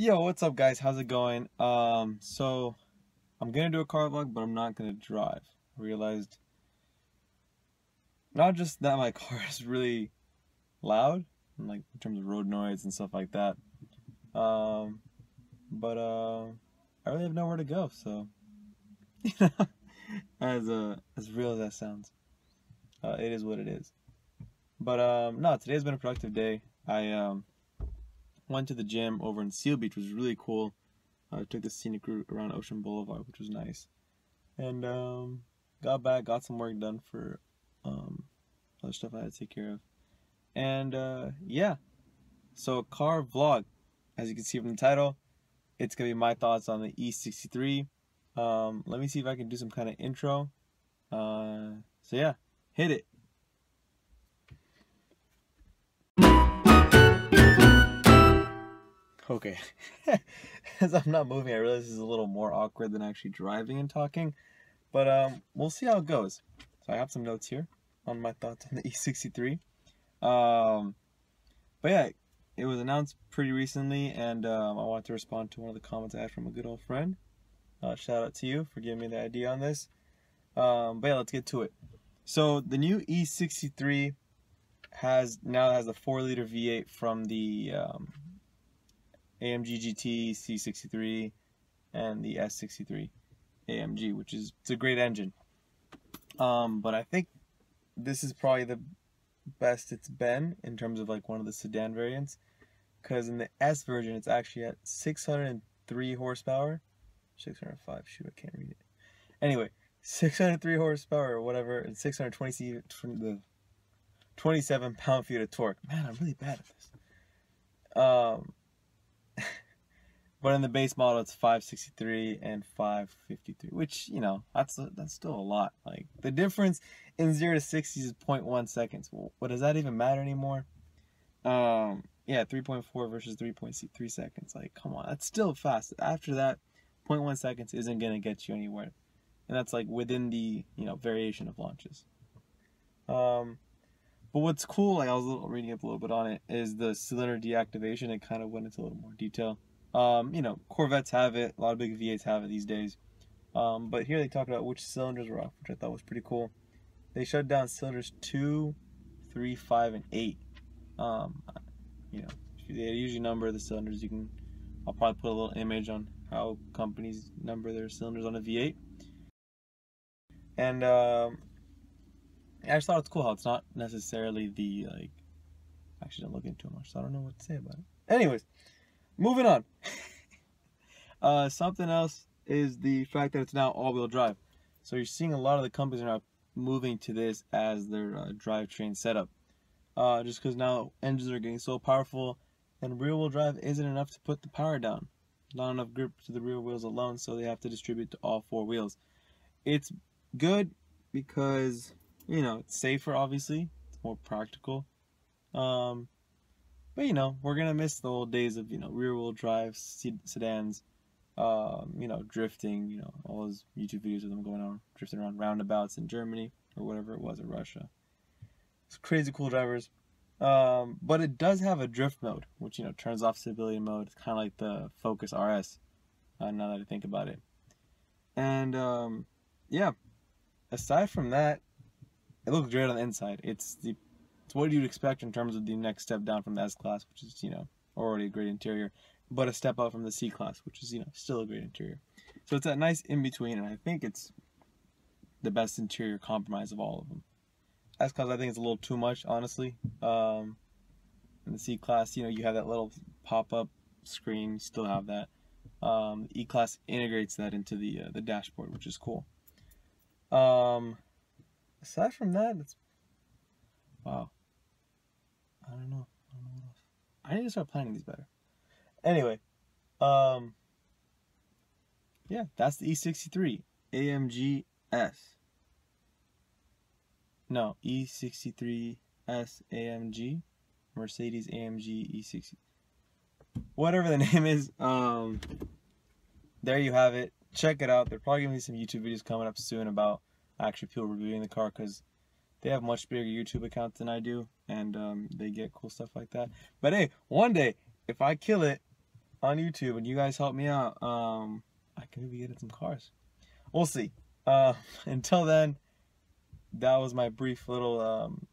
Yo, what's up guys? How's it going? Um, so I'm gonna do a car vlog, but I'm not gonna drive. I realized not just that my car is really loud, like in terms of road noise and stuff like that. Um, but uh, I really have nowhere to go, so as uh, as real as that sounds, uh, it is what it is. But um, no, today's been a productive day. I um went to the gym over in Seal Beach, which was really cool. I took the scenic route around Ocean Boulevard, which was nice. And um, got back, got some work done for um, other stuff I had to take care of. And uh, yeah, so car vlog, as you can see from the title, it's gonna be my thoughts on the E63. Um, let me see if I can do some kind of intro. Uh, so yeah, hit it. Okay. As I'm not moving, I realize this is a little more awkward than actually driving and talking. But um, we'll see how it goes. So I have some notes here on my thoughts on the E63. Um, but yeah, it was announced pretty recently, and um, I wanted to respond to one of the comments I had from a good old friend. Uh, shout out to you for giving me the idea on this. Um, but yeah, let's get to it. So the new E63 has now has a four liter V8 from the um, AMG GT C63 and the S63 AMG, which is it's a great engine. Um, but I think this is probably the best it's been in terms of like one of the sedan variants, because in the S version it's actually at 603 horsepower, 605. Shoot, I can't read it. Anyway, 603 horsepower or whatever, and 620 the 27 pound feet of torque. Man, I'm really bad at this. Um, but in the base model, it's 563 and 553, which you know that's a, that's still a lot. Like the difference in zero to 60 is 0.1 seconds. What does that even matter anymore? Um, yeah, 3.4 versus 3.3 seconds. Like, come on, that's still fast. After that, 0.1 seconds isn't gonna get you anywhere, and that's like within the you know variation of launches. Um, but what's cool, like I was reading up a little bit on it, is the cylinder deactivation. It kind of went into a little more detail. Um, you know, Corvettes have it. A lot of big V8s have it these days. Um, but here they talk about which cylinders were off, which I thought was pretty cool. They shut down cylinders 2, 3, 5, and 8. Um, you know, they usually number the cylinders. You can, I'll probably put a little image on how companies number their cylinders on a V8. And um, I just thought it's cool how it's not necessarily the, like, actually don't look into it much, so I don't know what to say about it. Anyways, Moving on. uh, something else is the fact that it's now all-wheel drive. So you're seeing a lot of the companies are now moving to this as their uh, drivetrain setup. Uh, just because now engines are getting so powerful and rear-wheel drive isn't enough to put the power down. Not enough grip to the rear wheels alone, so they have to distribute to all four wheels. It's good because, you know, it's safer, obviously. It's more practical. Um, but you know, we're gonna miss the old days of you know rear wheel drive sedans, um, you know, drifting. You know, all those YouTube videos of them going on drifting around roundabouts in Germany or whatever it was in Russia. It's crazy cool drivers. Um, but it does have a drift mode, which you know turns off stability mode. It's kind of like the Focus RS. Uh, now that I think about it, and um, yeah, aside from that, it looks great on the inside. It's the it's what do you'd expect in terms of the next step down from the S class, which is you know already a great interior, but a step up from the C class, which is you know still a great interior. So it's that nice in between, and I think it's the best interior compromise of all of them. S class I think it's a little too much, honestly. Um, in the C class, you know, you have that little pop-up screen, you still have that. Um, E class integrates that into the uh, the dashboard, which is cool. Um, aside from that, it's wow. I don't know. I don't know what else. I need to start planning these better. Anyway, um, yeah, that's the E63 AMG S. No, E63 S AMG, Mercedes AMG E60. Whatever the name is, um, there you have it. Check it out. There probably gonna be some YouTube videos coming up soon about actually people reviewing the car because they have much bigger YouTube accounts than I do, and um, they get cool stuff like that. But hey, one day, if I kill it, on YouTube and you guys help me out, um, I can maybe get some cars. We'll see. Uh, until then, that was my brief little um,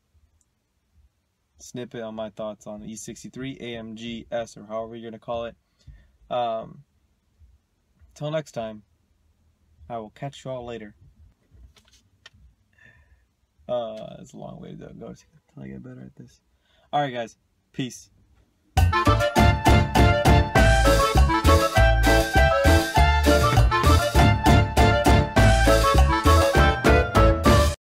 snippet on my thoughts on the E63, AMG, S, or however you're going to call it. Um, until next time, I will catch you all later. Uh, it's a long way to go I get better at this. Alright, guys. Peace.